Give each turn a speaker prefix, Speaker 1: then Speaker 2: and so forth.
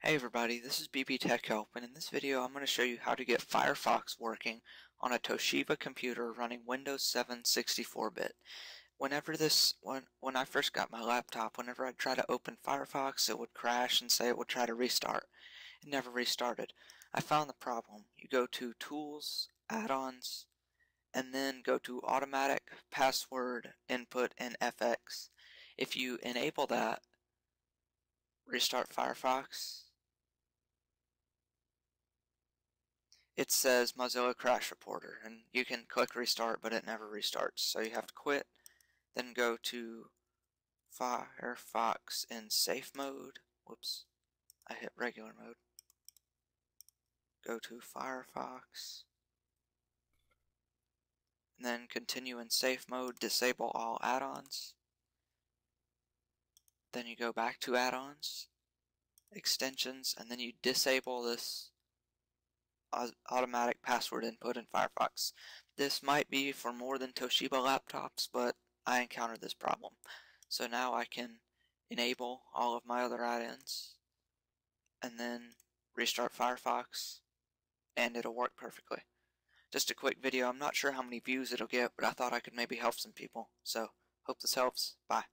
Speaker 1: Hey everybody, this is BB Tech Help, and in this video I'm going to show you how to get Firefox working on a Toshiba computer running Windows 7 64-bit. Whenever this, when, when I first got my laptop, whenever I'd try to open Firefox, it would crash and say it would try to restart. It never restarted. I found the problem. You go to Tools, Add-ons, and then go to Automatic Password Input in FX. If you enable that, restart Firefox, it says Mozilla Crash Reporter, and you can click restart, but it never restarts. So you have to quit, then go to Firefox in safe mode. Whoops, I hit regular mode. Go to Firefox, and then continue in safe mode, disable all add-ons. Then you go back to add-ons, extensions, and then you disable this automatic password input in Firefox. This might be for more than Toshiba laptops, but I encountered this problem. So now I can enable all of my other add-ins and then restart Firefox and it'll work perfectly. Just a quick video. I'm not sure how many views it'll get, but I thought I could maybe help some people. So, hope this helps. Bye.